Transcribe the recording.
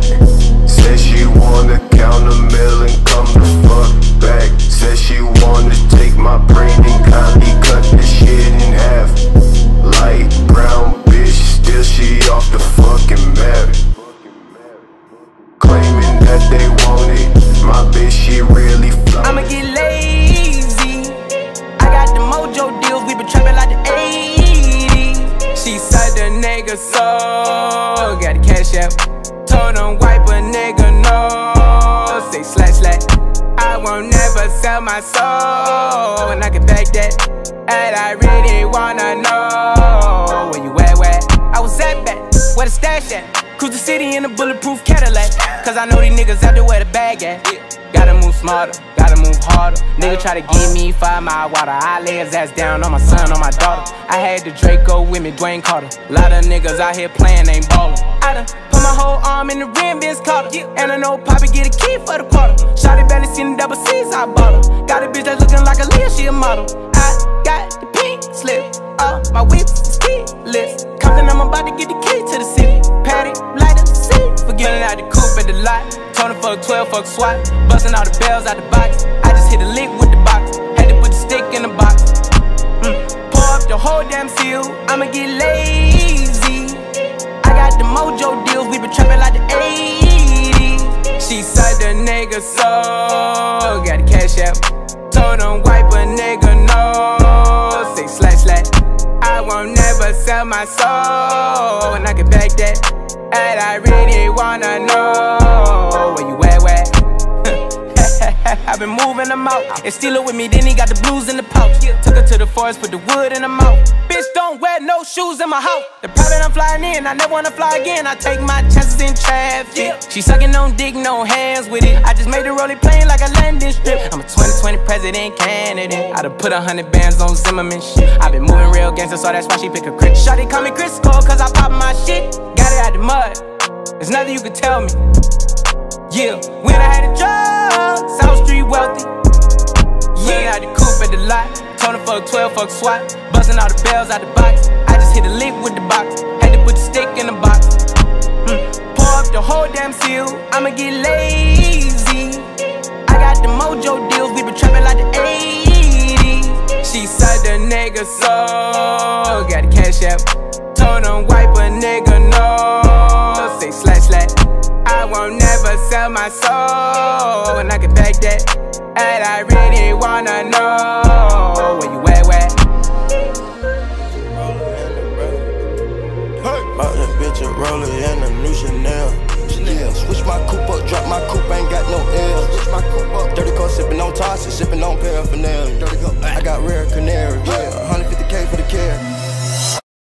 back. Said she wanna count a mill and come the fuck back. Said she wanna take my brain and kindly cut this shit in half. Light brown bitch, still she off the fucking map. Claiming that they want it, my bitch she really fly. I'ma get lazy. I got the mojo deals, we been trapping like the 80s. She said the nigga so got the cash out. Him wipe a nigga no. Say slash slash. I won't never sell my soul, and I can back that. And I really wanna know where you at, where I was at back, where the stash at. Cruise the city in a bulletproof Cadillac. Cause I know these niggas out there where the bag at. Gotta move smarter, gotta move harder. Nigga try to give me five mile water. I lay his ass down on my son, on my daughter. I had the Draco with me, Dwayne Carter. Lot of niggas out here playing, ain't ballin'. I done my whole arm in the rim, bitch caught her. And I know Poppy get a key for the quarter. Shotty barely seen the double C's, I bought her. Got a bitch that's looking like a Leah, she a model. I got the pink slip, uh, my whip is keyless. Compton, I'm about to get the key to the city. Patty, light up the seat. Forgetting out the coupe at the lot. Tony fuck 12, fuck SWAT. Busting all the bells out the box. I just hit a been trapping like the 80s. She said the nigga so got the cash out. Told him wipe a nigga no. Say slash slash. I won't never sell my soul, and I can back that. And I really wanna know I've been moving them out. And steal it with me, then he got the blues in the pouch. Took her to the forest, put the wood in her mouth. Bitch, don't wear no shoes in my house. The private I'm flying in, I never wanna fly again. I take my chances in traffic. She sucking on dick, no hands with it. I just made the rolling plane like a landing strip. I'm a 2020 president candidate. I done put a hundred bands on Zimmerman shit. i been moving real gangster, so that's why she pick a crit. Shawty call me Chris Cole, cause I pop my shit. Got it out the mud. There's nothing you can tell me. Yeah, when I had a Street wealthy. Yeah, had the coupe at the lot. Tony fuck 12, fuck SWAT. Busting all the bells out the box. I just hit a lick with the box. Had to put the stick in the box. Mm. Pour up the whole damn seal. I'ma get lazy. I got the mojo deals. We been trapping like the 80s. She said the nigga so got the cash out. Told him wipe a nigga sell my soul, and I can fake that. And I really wanna know where you at, where? Bought that bitch a roller and a new Chanel. Yeah. Switch my coupe up, drop my coupe, ain't got no L. Switch my coupe up. Dirty car sipping on tossing, sipping on paraphernalia. Dirty go. I got rare canary.